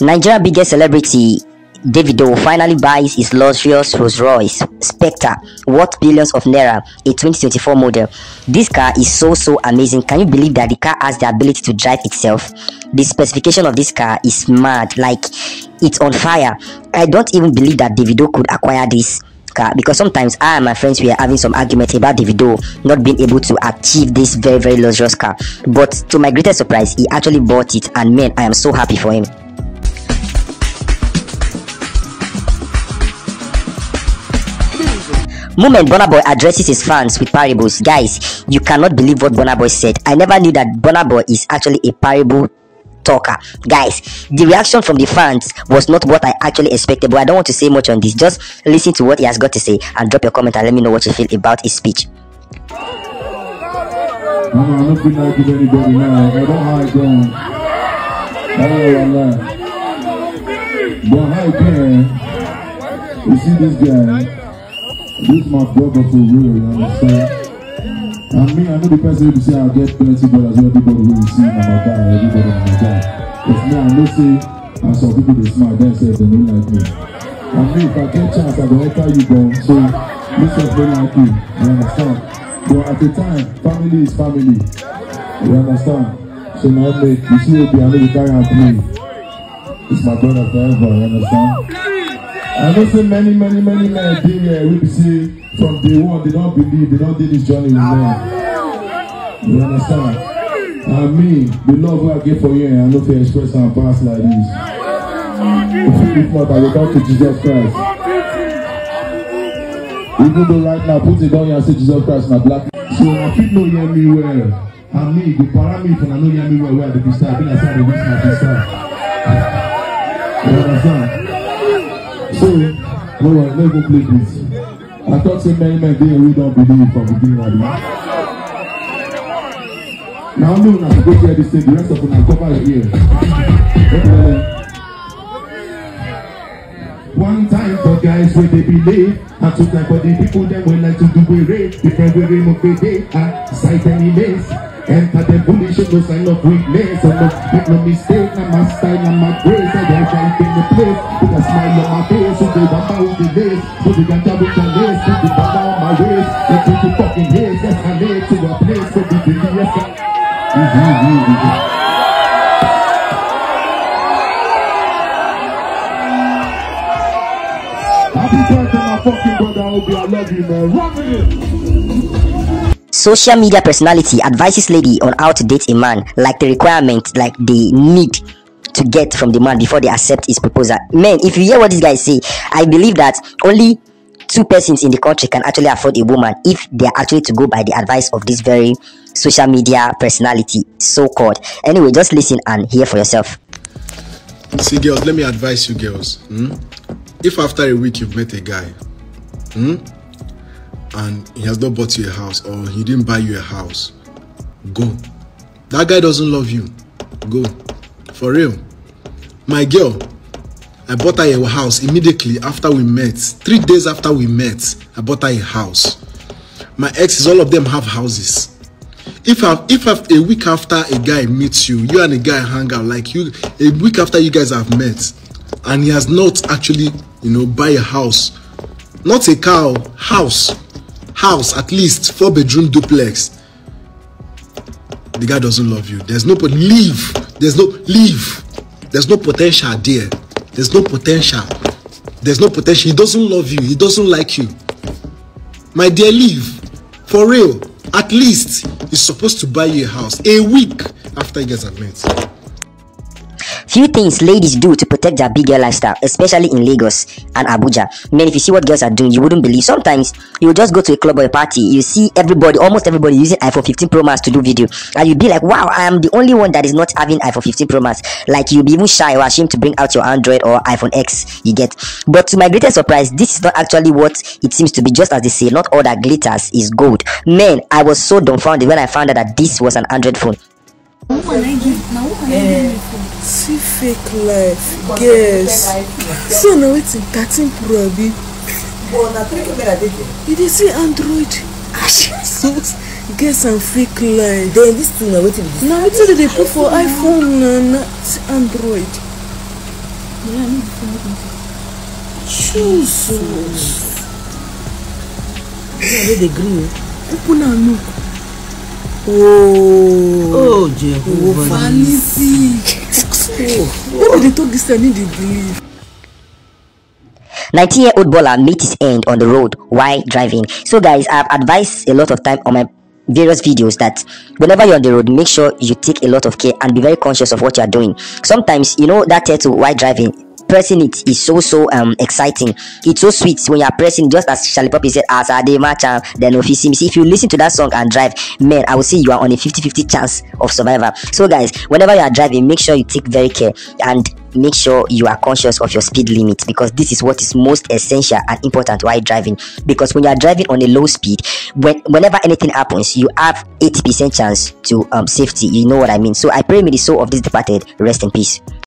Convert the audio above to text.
Nigeria biggest celebrity Davido finally buys his luxurious Rolls Royce Spectre worth billions of naira, a 2024 model. This car is so so amazing. Can you believe that the car has the ability to drive itself? The specification of this car is mad, like it's on fire. I don't even believe that Davido could acquire this car because sometimes I and my friends we are having some argument about Davido not being able to achieve this very very luxurious car. But to my greatest surprise, he actually bought it, and man, I am so happy for him. Moment Burna Boy addresses his fans with parables. Guys, you cannot believe what Burna Boy said. I never knew that Burna Boy is actually a parable talker. Guys, the reaction from the fans was not what I actually expected, but I don't want to say much on this. Just listen to what he has got to say and drop your comment and let me know what you feel about his speech. I'm not anybody now. I don't hide down. I don't. But how can you see this guy? This my brother for real, you understand? And me, I know the person who say I get plenty brothers where everybody will see my guy, everybody my guy. But me, I know say, and some people they smile, then say they don't like me. And me, if I get chance, I go enter you, bro. So, listen, don't like you, you understand? But at the time, family is family, you understand? So now, mate, you see I know the carry and play. It's my brother forever, you understand? I know say many, many, many men dey here wey be say from day one they don't believe, they don't do this journey with men. You understand? And me, the love wey I get for you, I no fit express am pass like this. If not, I go talk to Jesus Christ. Even though right now, put it down here and say Jesus Christ na black. So na fit no hear me well. And me, the para me if una no hear me well, where I dey be star, I be like say I dey waste my. You understand? So, no worry, let's go play this. I thought say many men dey we don't believe from beginning of the Now me una go hear this thing, the rest of una cover your ear. Okay. One time for guys where they believe and two time for the people them we like to do we rape different way we move day and sight any lace. Enter the bullish, no sign of weakness. And no, make no mistake, na my style, na my grace. I don't try to the place. A smile on my face, out the jump take the fucking yes, I to a place. So you. Social media personality advises lady on how to date a man, like the requirement, like the need to get from the man before they accept his proposal. Man, if you hear what this guy say, I believe that only two persons in the country can actually afford a woman if they are actually to go by the advice of this very social media personality, so called. Anyway, just listen and hear for yourself. See, girls, let me advise you, girls. hmm? If after a week you've met a guy, hmm, and he has not bought you a house or he didn't buy you a house, go. That guy doesn't love you. Go. For real. My girl, I bought her a house immediately after we met. Three days after we met, I bought her a house. My exes, all of them have houses. If I, if I, a week after a guy meets you, you and a guy hang out like you, a week after you guys have met, and he has not actually, you know, buy a house, not a car, house, house at least four bedroom duplex. The guy doesn't love you. There's no pot. Leave. There's no leave. There's no potential there. There's no potential. There's no potential. He doesn't love you. He doesn't like you. My dear, leave. For real. At least he's supposed to buy you a house a week after guys have met. Few things ladies do to protect their big girl lifestyle, especially in Lagos and Abuja. Man, if you see what girls are doing, you wouldn't believe. Sometimes you just go to a club or a party, you see everybody, almost everybody using iPhone 15 Pro Max to do video, and you'd be like, wow, I am the only one that is not having iPhone 15 Pro Max. Like you'll be even shy or ashamed to bring out your Android or iPhone X you get. But to my greatest surprise, this is not actually what it seems to be, just as they say, not all that glitters is gold. Man, I was so dumbfounded when I found out that this was an Android phone. See fake life. Yes. So na wetin thirteen pro abi? You dey see android? So get some fake life. Then this thing na wetin be na wetin dem dey put for iphone na na see android. Jesus. Yeah, they agree. Open and look. Oh, oh Jehovah. Vanity. Why did they talk this time? I need to believe. 19 year old baller meet his end on the road while driving. So, guys, I've advised a lot of time on my various videos that whenever you're on the road make sure you take a lot of care and be very conscious of what you are doing sometimes you know that turtle while driving pressing it is so so um exciting. It's so sweet when you are pressing just as Charlie Poppy said as I match then if you see me. See, if you listen to that song and drive man I will say you are on a 50-50 chance of survival. So guys whenever you are driving make sure you take very care and make sure you are conscious of your speed limit because this is what is most essential and important while driving. Because when you are driving on a low speed when whenever anything happens you have 80 percent chance to um safety. You know what i mean? So i pray may the soul of this departed rest in peace